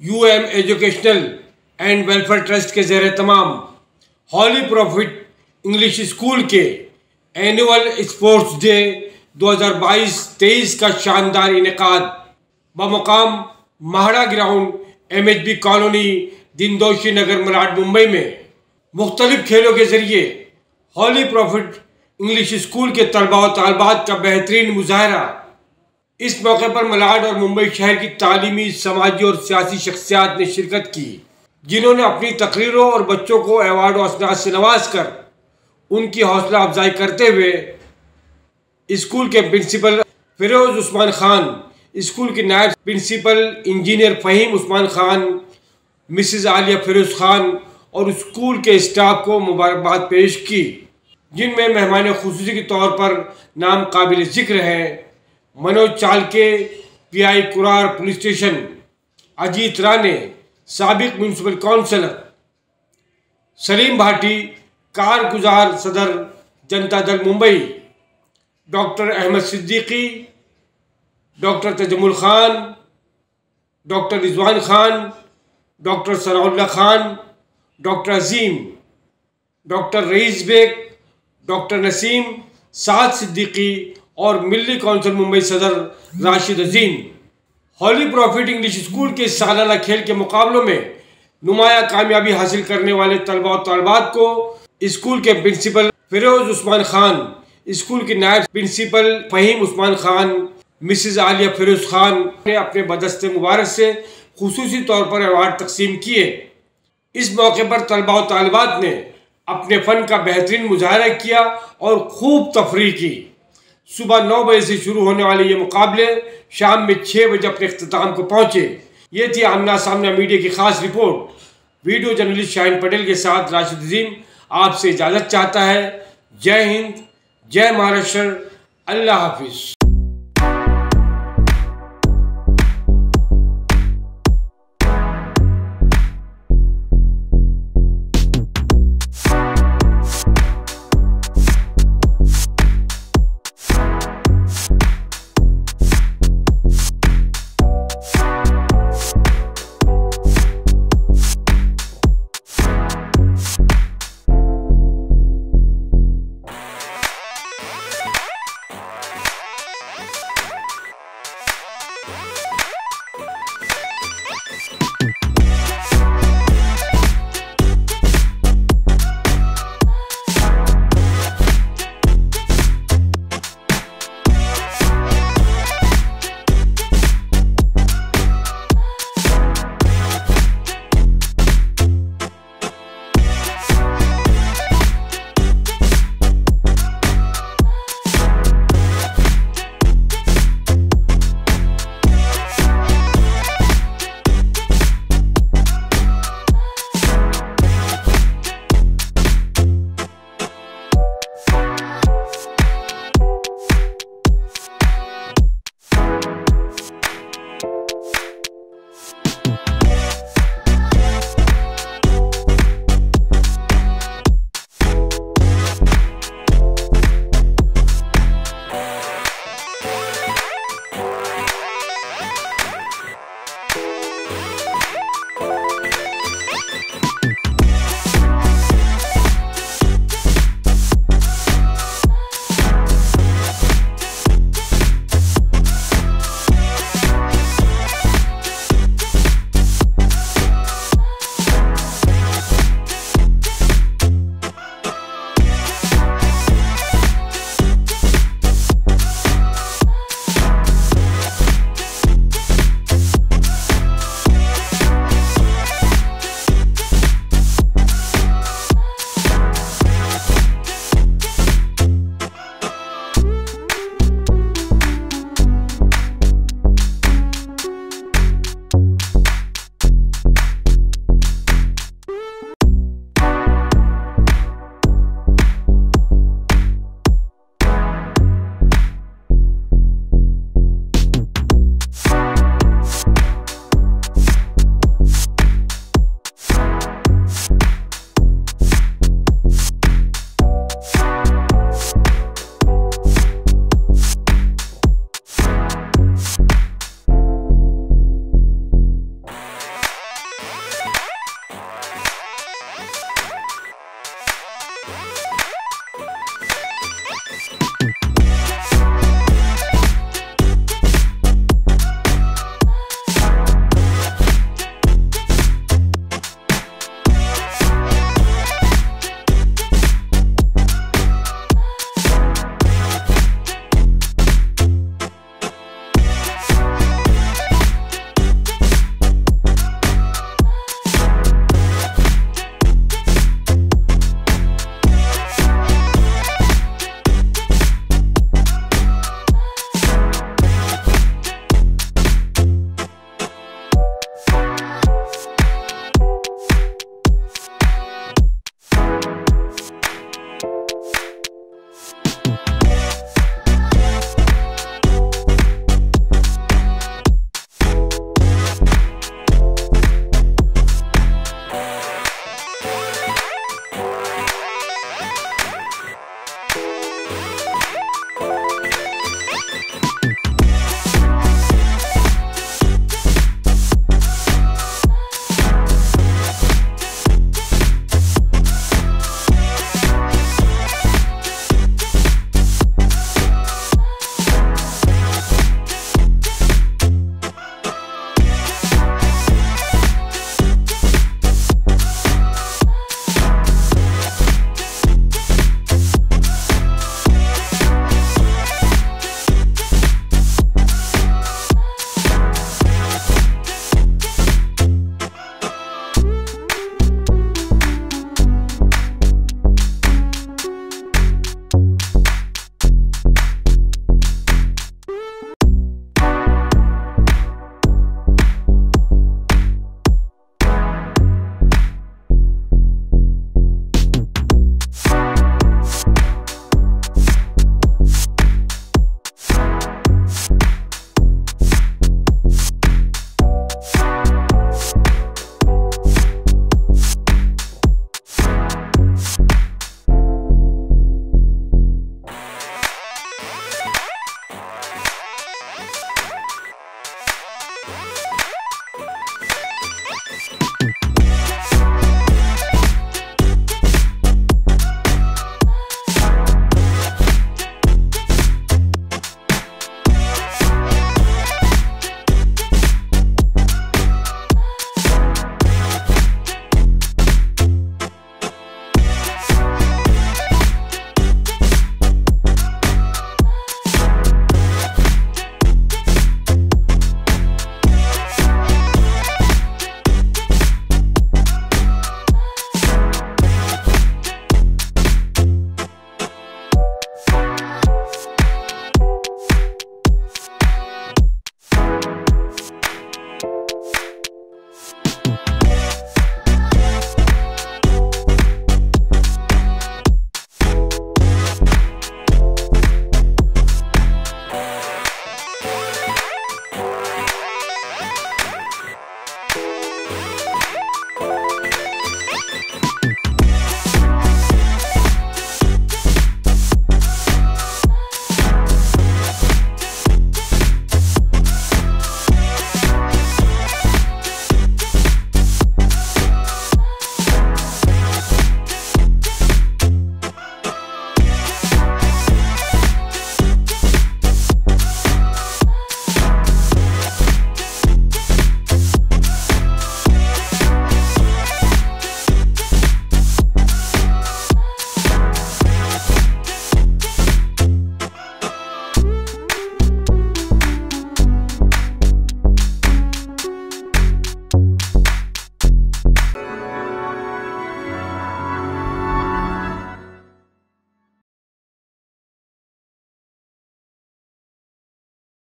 U M educational and welfare trust کے زیر تمام ہالی پروفٹ انگلش اسکول کے اینول اسپورٹس ڈے دو ہزار بائیس تیئیس کا شاندار انعقاد بمقام مہاڑا ground M H B colony Dindoshi Nagar Malad Mumbai میں مختلف کھیلوں کے ذریعے ہالی پروفٹ انگلش اسکول کے طلباء و طالبات کا بہترین مظاہرہ اس موقع پر ملاڈ اور ممبئی شہر کی تعلیمی، سماجی اور سیاسی شخصیات نے شرکت کی، جنہوں نے اپنی تقریروں اور بچوں کو ایوارڈ و اسناد سے نواز کر ان کی حوصلہ افزائی کرتے ہوئے اسکول کے پرنسپل فیروز عثمان خان، اسکول کی نائب principal engineer Fahim Usman Khan, Mrs Aliya Feroz Khan اور اسکول کے اسٹاف کو مبارکباد پیش کی، جن میں مہمان خصوصی کے طور پر نام قابل ذکر ہیں۔ منوج چالکے، پی آئی کرار پولیس اسٹیشن، اجیت رانے، سابق میونسپل کونسلر سلیم بھاٹی، کارگزار صدر Janata Dal Mumbai, doctor Ahmed Siddiqui, doctor Tajammul Khan, doctor Rizwan Khan, doctor Sanaullah Khan, doctor Azeem, doctor Raees Baig, doctor Naseem, Saad Siddiqui اور ملی کونسل ممبئی صدر Rashid Azeem holy prophet English school کے سالانہ کھیل کے مقابلوں میں نمایاں کامیابی حاصل کرنے والے طلبہ و طالبات کو اسکول کے پرنسپل فیروز عثمان خان اسکول کی نائب پرنسپل فہیم عثمان خان، مسز عالیہ فیروز خان نے اپنے بدست مبارک سے خصوصی طور پر ایوارڈ تقسیم کیے۔ اس موقع پر طلبہ و طالبات نے اپنے فن کا بہترین مظاہرہ کیا اور خوب تفریح کی۔ صبح نو بجے سے شروع ہونے والے یہ مقابلے شام میں چھ بجے اپنے اختتام کو پہنچے۔ یہ تھی آمنا سامنا میڈیا کی خاص report. Video journalist Shaheen Patel کے ساتھ راشد عظیم آپ سے اجازت چاہتا ہے۔ جے ہند، جے مہاراشٹر۔ اللہ حافظ۔